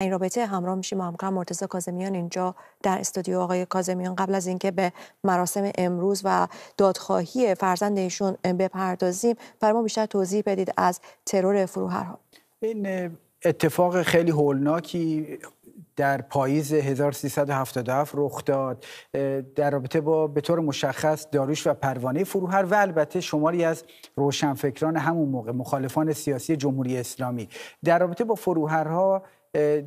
این رابطه همراه میشیم همکار مرتضی کاظمیان اینجا در استودیو آقای کاظمیان. قبل از اینکه به مراسم امروز و دادخواهی فرزند ایشون بپردازیم برای ما بیشتر توضیح بدید از ترور فروهرها. این اتفاق خیلی هولناکی در پاییز 1377 رخ داد در رابطه با به طور مشخص داروش و پروانه فروهر و البته شماری از روشنفکران همون موقع مخالفان سیاسی جمهوری اسلامی. در رابطه با فروهرها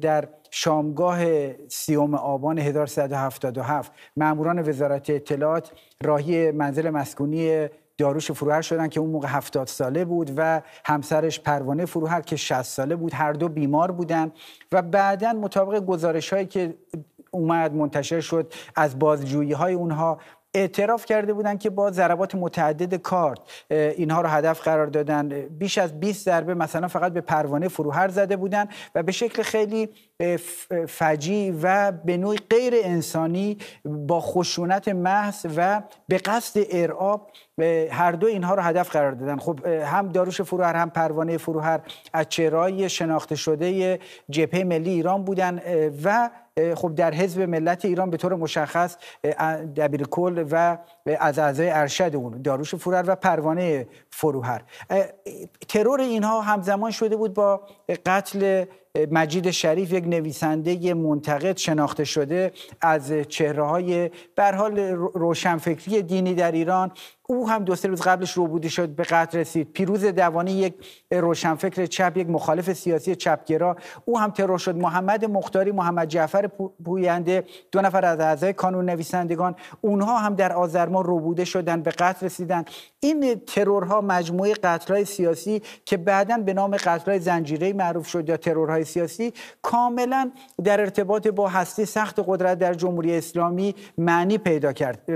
در شامگاه سیوم آبان 1377 ماموران وزارت اطلاعات راهی منزل مسکونی داروش فروهر شدن که اون موقع 70 ساله بود و همسرش پروانه فروهر که 60 ساله بود. هر دو بیمار بودن و بعدا مطابق گزارش هایی که اومد منتشر شد از بازجویی های اونها اعتراف کرده بودند که با ضربات متعدد کارت اینها رو هدف قرار دادن. بیش از 20 ضربه مثلا فقط به پروانه فروهر زده بودند و به شکل خیلی فجی و به نوعی غیر انسانی با خشونت محض و به قصد ارعاب هر دو اینها رو هدف قرار دادن. خب هم داروش فروهر هم پروانه فروهر از چهرهای شناخته شده جبهه ملی ایران بودن و خب در حزب ملت ایران به طور مشخص دبیر کل و از اعضای ارشد اون داروش فروهر و پروانه فروهر. ترور اینها همزمان شده بود با قتل مجید شریف یک نویسنده منتقد شناخته شده از چهره های حال روشنفکری دینی در ایران. او هم دو سه روز قبلش روبودی شد به قتل رسید. پیروز دوانی یک روشنفکر چپ یک مخالف سیاسی چپگرا. او هم ترور شد. محمد مختاری محمد جعفر پوینده دو نفر از اعضای کانون نویسندگان. اونها هم در آذرمان روبوده شدن به قتل رسیدن. این ترورها مجموعه قتلهای سیاسی که بعدا به نام قتلهای زنجیره معروف شد یا ترورهای سیاسی کاملا در ارتباط با هستی سخت قدرت در جمهوری اسلامی معنی پیدا کرد.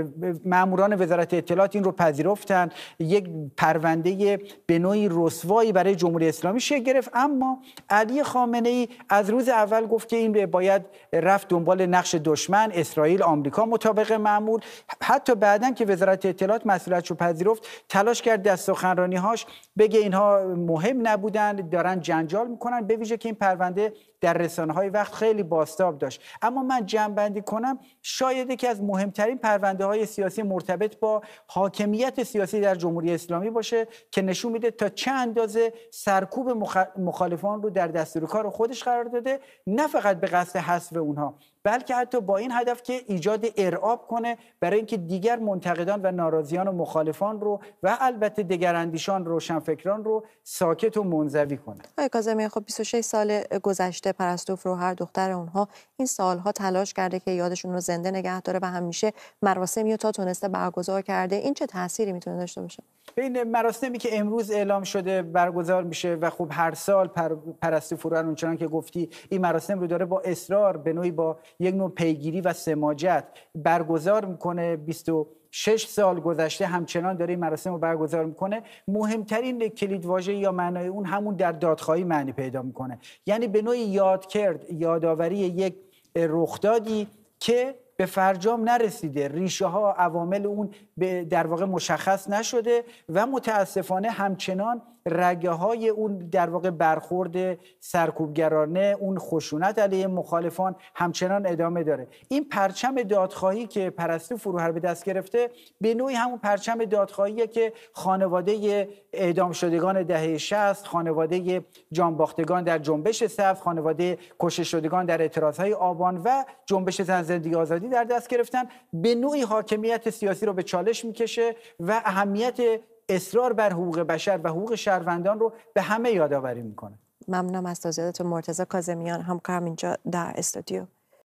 ماموران وزارت اطلاعات این رو پذیرفتن. یک پرونده به نوعی رسوایی برای جمهوری اسلامی شکل گرفت. اما علی خامنه ای از روز اول گفت که این باید رفت دنبال نقش دشمن اسرائیل آمریکا مطابق معمول حتی بعدا که وزارت اطلاعات مسئولیتش رو پذیرفت تلاش کرد در سخنرانی هاش بگه اینها مهم نبودن دارن جنجال می‌کنن. به ویژه که این پرونده در رسانه های وقت خیلی باستاب داشت. اما من جنبندی کنم شاید که از مهمترین پرونده های سیاسی مرتبط با حاکمیت سیاسی در جمهوری اسلامی باشه که نشون میده تا چه اندازه سرکوب مخالفان رو در دستور کار خودش قرار داده نه فقط به قصد حذف اونها بلکه حتی با این هدف که ایجاد ارعاب کنه برای اینکه دیگر منتقدان و ناراضیان و مخالفان رو و البته دگراندیشان روشنفکران رو ساکت و منزوی کنه. آقای کاظمی خب 26 سال گذشته پرستو هر دختر اونها این سالها تلاش کرده که یادشون رو زنده نگه داره و همیشه مراسمی تا تونسته برگزار کرده. این چه تأثیری می‌تونه داشته باشه؟ بین مراسمی که امروز اعلام شده برگزار میشه و خب هر سال پر... پرستو فروهر اونچنان که گفتی این مراسم رو داره با اصرار به نوعی با یک نوع پیگیری و سماجت برگزار می‌کنه. 26 سال گذشته همچنان داره این مراسم رو برگزار می‌کنه. مهمترین کلیدواژه یا معنای اون همون در دادخواهی معنی پیدا می‌کنه. یعنی به نوعی یاد کرد یادآوری یک رخدادی که به فرجام نرسیده. ریشه ها عوامل اون در واقع مشخص نشده و متاسفانه همچنان رگه های اون در واقع برخورد سرکوبگرانه اون خشونت علیه مخالفان همچنان ادامه داره. این پرچم دادخواهی که پرستو فروهر به دست گرفته به نوعی همون پرچم دادخواهی که خانواده اعدام شدگان دهه 60 خانواده جانباختگان در جنبش سبز خانواده کشته شدگان در اعتراضهای آبان و جنبش زن زندگی آزادی در دست گرفتن به نوعی حاکمیت سیاسی رو به چالش می‌کشه و اهمیت اصرار بر حقوق بشر و حقوق شهروندان رو به همه یادآوری می‌کنه. ممنونم از توضیحات مرتضی کاظمیان همکارم اینجا در استودیو.